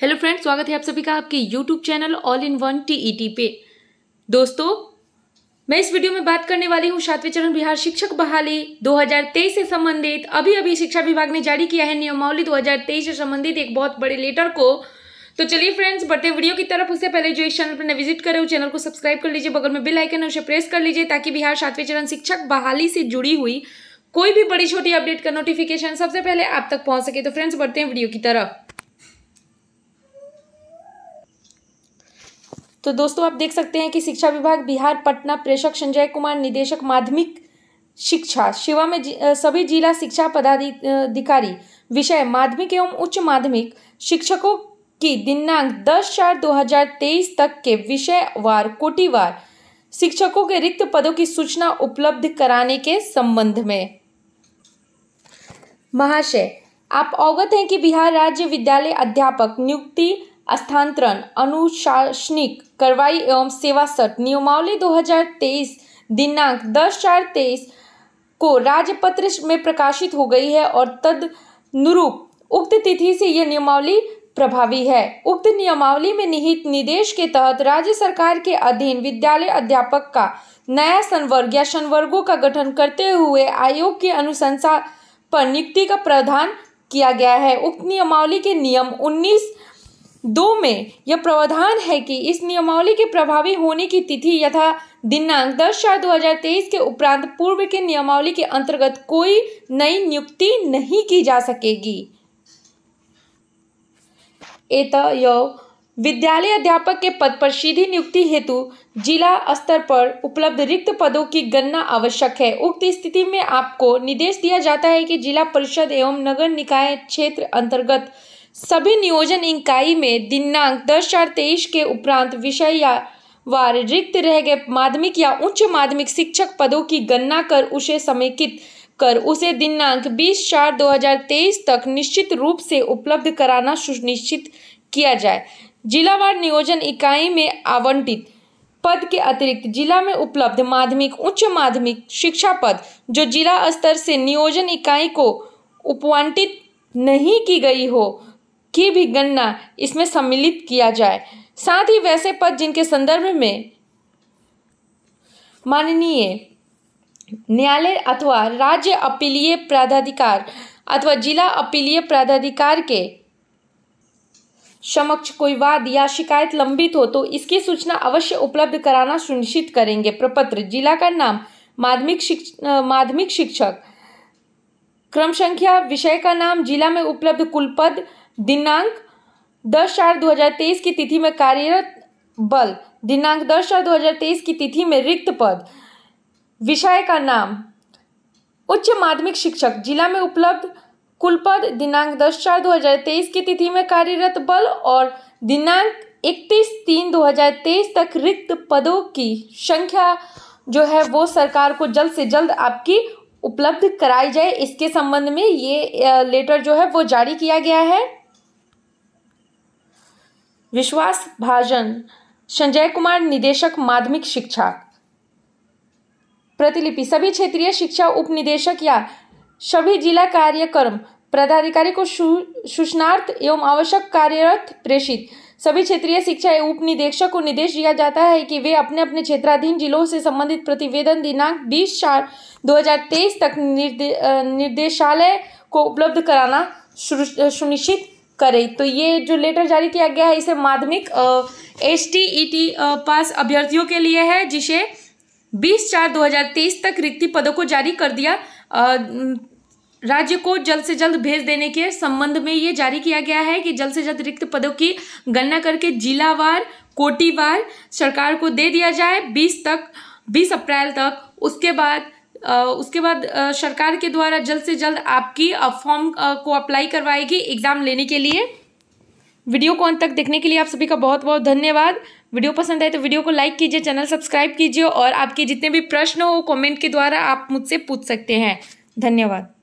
Hello friends, स्वागत है आप सभी का आपके YouTube channel all in one TET पे। दोस्तों, मैं इस वीडियो में बात करने वाली हूँ सातवें चरण बिहार शिक्षक बहाली 2023 से संबंधित। अभी अभी शिक्षा विभाग ने जारी किया है नियमावली 2023 से संबंधित एक बहुत बड़े लेटर को। तो चलिए फ्रेंड्स, बढ़ते वीडियो की तरफ़। उससे पहले जो इस चैनल पर विज़िट करे चैनल को सब्सक्राइब कर लीजिए, बगल में बिल आइकन उसे प्रेस कर लीजिए, ताकि बिहार सातवें चरण शिक्षक बहाली से जुड़ी हुई कोई भी बड़ी छोटी अपडेट का नोटिफिकेशन सबसे पहले आप तक पहुँच सके। तो फ्रेंड्स, बढ़ते हैं वीडियो की तरफ़। तो दोस्तों आप देख सकते हैं कि शिक्षा विभाग बिहार पटना प्रेषक संजय कुमार निदेशक माध्यमिक शिक्षा शिवा में जि, सभी जिला शिक्षा पदाधिकारी विषय माध्यमिक एवं उच्च माध्यमिक शिक्षकों की दिनांक 10 चार 2023 तक के विषयवार कोटिवार शिक्षकों के रिक्त पदों की सूचना उपलब्ध कराने के संबंध में। महाशय आप अवगत हैं कि बिहार राज्य विद्यालय अध्यापक नियुक्ति स्थानांतरण, अनुशासनिक कार्रवाई एवं सेवा सट नियमावली 2023 दिनांक 10 चार तेईस को राजपत्र में प्रकाशित हो गई है और तदनुरूप उक्त तिथि से यह नियमावली प्रभावी है। उक्त नियमावली में निहित निर्देश के तहत राज्य सरकार के अधीन विद्यालय अध्यापक का नया संवर्ग या संवर्गों का गठन करते हुए आयोग की अनुशंसा पर नियुक्ति का प्रावधान किया गया है। उक्त नियमावली के नियम 19 दो में यह प्रावधान है कि इस नियमावली के प्रभावी होने की तिथि यथा दिनांक दस चार दो हज़ार तेईस के उपरांत पूर्व के नियमावली के अंतर्गत कोई नई नियुक्ति नहीं की जा सकेगी। विद्यालय अध्यापक के पद पर सीधी नियुक्ति हेतु जिला स्तर पर उपलब्ध रिक्त पदों की गणना आवश्यक है। उक्त स्थिति में आपको निर्देश दिया जाता है कि जिला परिषद एवं नगर निकाय क्षेत्र अंतर्गत सभी नियोजन इकाई में दिनांक दस चार तेईस के उपरांत विषय या वार रिक्त रह गए। माध्यमिक या उच्च माध्यमिक शिक्षक पदों की गणना कर उसे समेकित कर उसे दिनांक 20 चार 2023 तक निश्चित रूप से उपलब्ध कराना सुनिश्चित किया जाए। जिलावार नियोजन इकाई में आवंटित पद के अतिरिक्त जिला में उपलब्ध माध्यमिक, उच्च माध्यमिक शिक्षा पद जो जिला स्तर से नियोजन इकाई को उपवांटित नहीं की गई हो की भी गणना इसमें सम्मिलित किया जाए। साथ ही वैसे पद जिनके संदर्भ में माननीय न्यायालय अथवा राज्य अपीलीय प्राधिकार अथवा जिला अपीलीय प्राधिकार के समक्ष कोई वाद या शिकायत लंबित हो तो इसकी सूचना अवश्य उपलब्ध कराना सुनिश्चित करेंगे। प्रपत्र, जिला का नाम, माध्यमिक शिक्ष माध्यमिक शिक्षक क्रम संख्या विषय का नाम, जिला में उपलब्ध कुल पद दिनांक दस चार दो हज़ार तेईस की तिथि में कार्यरत बल, दिनांक दस चार दो हज़ार तेईस की तिथि में रिक्त पद, विषय का नाम, उच्च माध्यमिक शिक्षक, जिला में उपलब्ध कुल पद दिनांक दस चार दो हज़ार तेईस की तिथि में कार्यरत बल और दिनांक इकतीस तीन दो हज़ार तेईस तक रिक्त पदों की संख्या जो है वो सरकार को जल्द से जल्द आपकी उपलब्ध कराई जाए। इसके संबंध में ये लेटर जो है वो जारी किया गया है। विश्वास भाजन संजय कुमार निदेशक माध्यमिक शिक्षा। प्रतिलिपि सभी क्षेत्रीय शिक्षा उप निदेशक या सभी जिला कार्यक्रम पदाधिकारी को सूचनार्थ एवं आवश्यक कार्यरत प्रेषित। सभी क्षेत्रीय शिक्षा उप निदेशक को निर्देश दिया जाता है कि वे अपने अपने क्षेत्राधीन जिलों से संबंधित प्रतिवेदन दिनांक 20 चार 2023 तक निर्दे, निर्देशालय को उपलब्ध कराना सुनिश्चित करे। तो ये जो लेटर जारी किया गया है, इसे माध्यमिक S T E T pass अभ्यर्थियों के लिए है, जिसे 20 चार 2023 तक रिक्ति पदों को जारी कर दिया। राज्य को जल्द से जल्द भेज देने के संबंध में ये जारी किया गया है कि जल्द से जल्द रिक्त पदों की गणना करके जिलावार, कोटिवार सरकार को दे दिया जाए। 20 तक 20 अप्रैल तक, उसके बाद उसके बाद सरकार के द्वारा जल्द से जल्द आपकी फॉर्म को अप्लाई करवाएगी एग्ज़ाम लेने के लिए। वीडियो को अंत तक देखने के लिए आप सभी का बहुत बहुत धन्यवाद। वीडियो पसंद आए तो वीडियो को लाइक कीजिए चैनल सब्सक्राइब कीजिए और आपके जितने भी प्रश्न हो वो कमेंट के द्वारा आप मुझसे पूछ सकते हैं। धन्यवाद।